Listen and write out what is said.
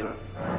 your...